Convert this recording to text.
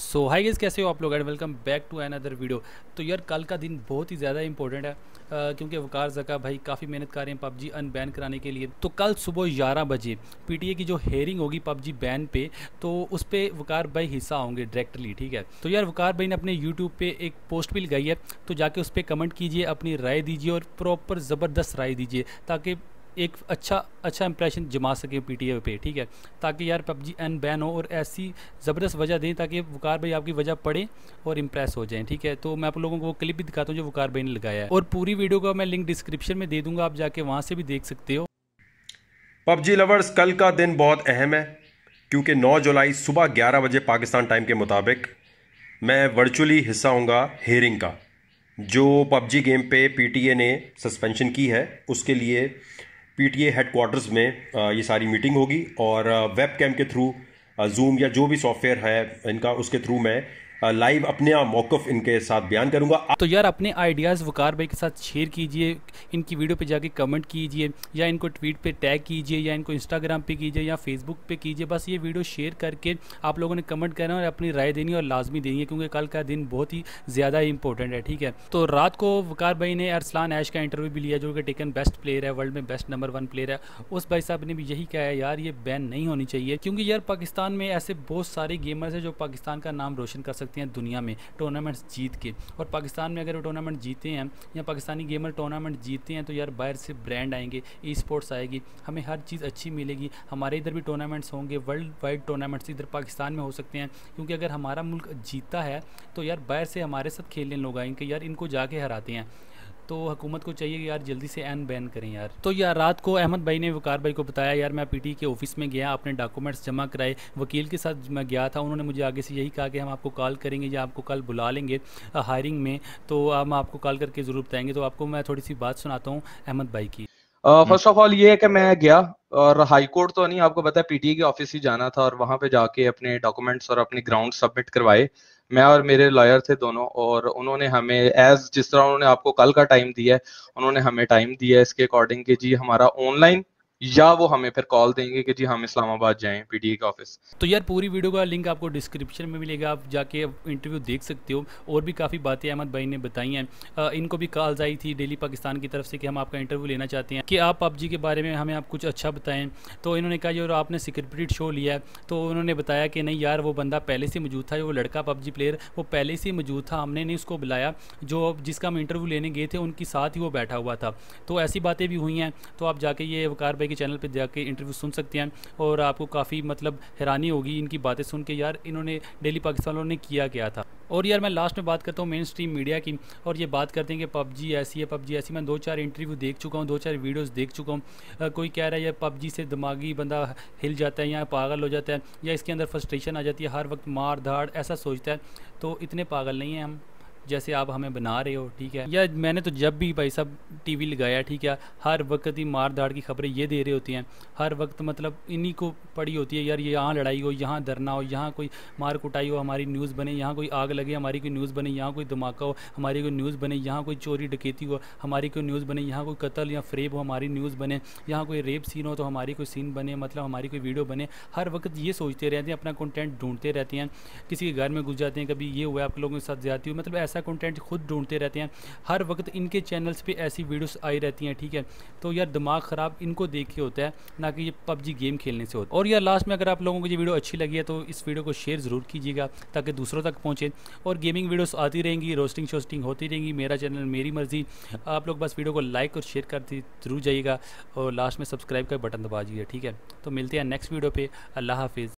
सो high guess कैसे हो आप लोग? And welcome back to another video तो यार कल का दिन बहुत ही ज़्यादा इंपॉर्टेंट है आ, क्योंकि वकार जका भाई काफ़ी मेहनत कर रहे हैं पबजी अनबैन कराने के लिए। तो कल सुबह ग्यारह बजे पीटीए की जो हेयरिंग होगी पबजी बैन पे तो उस पर वकार भाई हिस्सा होंगे डायरेक्टली ठीक है? तो यार वकार भाई ने अपने यूट्यूब पे एक पोस्ट भी लगाई है तो जाके उस पर कमेंट कीजिए अपनी राय दीजिए और प्रॉपर ज़बरदस्त राय दीजिए ताकि एक अच्छा अच्छा इंप्रेशन जमा सके पी टी पे, ठीक है? ताकि यार पबजी एन बैन हो और ऐसी ज़बरदस्त वजह दें ताकि वकार भाई आपकी वजह पढ़े और इम्प्रेस हो जाएँ, ठीक है? तो मैं आप लोगों को वो क्लिप भी दिखाता हूँ जो वकार भाई ने लगाया है। और पूरी वीडियो का मैं लिंक डिस्क्रिप्शन में दे दूँगा, आप जाके वहाँ से भी देख सकते हो। पबजी लवर्स कल का दिन बहुत अहम है, क्योंकि 9 जुलाई सुबह 11 बजे पाकिस्तान टाइम के मुताबिक मैं वर्चुअली हिस्सा होऊँगा हेयरिंग का। जो पबजी गेम पे पीटीए ने सस्पेंशन की है, उसके लिए पीटीए हेडक्वार्टर्स में ये सारी मीटिंग होगी और वेब के थ्रू जूम या जो भी सॉफ्टवेयर है, इनका उसके थ्रू मैं लाइव अपने मौकफ इनके साथ बयान करूँगा। तो यार अपने आइडियाज़ वकार भाई के साथ शेयर कीजिए, इनकी वीडियो पे जाके कमेंट कीजिए, या इनको ट्वीट पे टैग कीजिए, या इनको इंस्टाग्राम पे कीजिए, या फेसबुक पे कीजिए, बस ये वीडियो शेयर करके आप लोगों ने कमेंट करना और अपनी राय देनी और लाजमी देनी है, क्योंकि कल का दिन बहुत ही ज़्यादा इंपॉर्टेंट है, ठीक है? तो रात को वकार भाई ने अरसलान ऐश का इंटरव्यू भी लिया, जो कि टेकन बेस्ट प्लेयर है वर्ल्ड में बेस्ट नंबर वन प्लेयर है। उस भाई साहब ने भी यही कहा है, यार, ये बैन नहीं होनी चाहिए, क्योंकि यार पाकिस्तान में ऐसे बहुत सारे गेमर्स हैं जो पाकिस्तान का नाम रोशन कर सकते हैं दुनिया में टूर्नामेंट्स जीत के। और पाकिस्तान में अगर वो टूर्नामेंट जीते हैं, या पाकिस्तानी गेमर टूर्नामेंट जीते हैं तो यार बाहर से ब्रांड आएँगे ई स्पोर्ट्स आएगी, हमें हर चीज़ अच्छी मिलेगी। हमारे इधर भी टूर्नामेंट्स होंगे वर्ल्ड वाइड टूर्नामेंट्स इधर पाकिस्तान में हो सकते हैं। क्योंकि अगर हमारा मुल्क जीता है तो यार बाहर से हमारे साथ खेलने लोग आएँगे, यार इनको जाके हराते हैं। तो हुकूमत को चाहिए यार जल्दी से एन बैन करें यार। तो यार रात को अहमद भाई ने वकार भाई को बताया, यार मैं पीटी के ऑफ़िस में गया अपने डॉक्यूमेंट्स जमा कराए, वकील के साथ मैं गया था, उन्होंने मुझे आगे से यही कहा कि हम आपको कॉल करेंगे या आपको कल बुला लेंगे हायरिंग में तो हम आपको कॉल करके ज़रूर बताएँगे। तो आपको मैं थोड़ी सी बात सुनाता हूँ अहमद भाई की। फ़र्स्ट ऑफ़ ऑल ये है कि मैं गया और हाई कोर्ट तो नहीं आपको पता है पीटीए के ऑफ़िस ही जाना था और वहाँ पे जाके अपने डॉक्यूमेंट्स और अपने ग्राउंड सबमिट करवाए। मैं और मेरे लॉयर थे दोनों और उन्होंने हमें एज जिस तरह उन्होंने आपको कल का टाइम दिया है उन्होंने हमें टाइम दिया है इसके अकॉर्डिंग कि जी हमारा ऑनलाइन या वो हमें फिर कॉल देंगे कि जी हम इस्लामाबाद जाएँ पीटीए के ऑफ़िस तो यार पूरी वीडियो का लिंक आपको डिस्क्रिप्शन में मिलेगा, आप जाके इंटरव्यू देख सकते हो। और भी काफ़ी बातें अहमद भाई ने बताई हैं। इनको भी कॉल्स आई थी डेली पाकिस्तान की तरफ़ से कि हम आपका इंटरव्यू लेना चाहते हैं। कि आप पबजी के बारे में हमें आप कुछ अच्छा बताएँ। तो इन्होंने कहा यार आपने सिक्योरिटी शो लिया तो उन्होंने बताया कि नहीं यार, वो बंदा पहले से मौजूद था, वो लड़का पबजी प्लेयर वो पहले से मौजूद था। हमने नहीं उसको बुलाया। जो जिसका हम इंटरव्यू लेने गए थे, उनके साथ ही वो बैठा हुआ था। तो ऐसी बातें भी हुई हैं। तो आप जाके ये वकार भाई के चैनल पर जाके इंटरव्यू सुन सकते हैं और आपको काफ़ी मतलब हैरानी होगी इनकी बातें सुन के, यार इन्होंने डेली पाकिस्तान वालों ने किया गया था। और यार मैं लास्ट में बात करता हूँ मेन स्ट्रीम मीडिया की, और ये बात करते हैं कि पबजी ऐसी है, पबजी ऐसी, मैं दो चार इंटरव्यू देख चुका हूँ, दो चार वीडियोस देख चुका हूँ। कोई कह रहा है ये पबजी से दिमागी बंदा हिल जाता है या पागल हो जाता है, या इसके अंदर फ्रस्ट्रेशन आ जाती है, हर वक्त मार धाड़ ऐसा सोचता है तो इतने पागल नहीं हैं हम। जैसे आप हमें बना रहे हो, ठीक है? या मैंने तो जब भी भाई सब टीवी लगाया, ठीक है, हर वक्त ही मार धाड़ की खबरें ये दे रही होती हैं। हर वक्त मतलब इन्हीं को पड़ी होती है, यार ये यहाँ लड़ाई हो, यहाँ धरना हो, यहाँ कोई मार कुटाई हो, हमारी न्यूज़ बने, यहाँ कोई आग लगे, हमारी कोई न्यूज़ बने, यहाँ कोई धमाका हो, हमारी कोई न्यूज़ बने, यहाँ कोई चोरी डकैती हो, हमारी कोई न्यूज़ बने, यहाँ कोई कत्ल या फ्रेब हो, हमारी न्यूज़ बने, यहाँ कोई रेप सीन हो तो हमारी कोई सीन बने मतलब हमारी कोई वीडियो बने। हर वक्त ये सोचते रहते हैं, अपना कंटेंट ढूंढते रहते हैं। किसी के घर में घुस जाते हैं, कभी ये हुआ आप लोगों के साथ जाती हो मतलब ऐसा कंटेंट खुद ढूंढते रहते हैं। हर वक्त इनके चैनल्स पे ऐसी वीडियोस आई रहती हैं, ठीक है? तो यार दिमाग ख़राब इनको देख के होता है, ना कि ये पबजी गेम खेलने से होता है। और यार लास्ट में अगर आप लोगों को ये वीडियो अच्छी लगी है तो इस वीडियो को शेयर ज़रूर कीजिएगा, ताकि दूसरों तक पहुँचे। और गेमिंग वीडियोज़ आती रहेंगी रोस्टिंग शोस्टिंग होती रहेंगी, मेरा चैनल मेरी मर्ज़ी। आप लोग बस वीडियो को लाइक और शेयर करते ज़रूर जाइएगा, और लास्ट में सब्सक्राइब का बटन दबा दीजिए ठीक है? तो मिलते हैं नेक्स्ट वीडियो पर अल्लाह हाफिज़।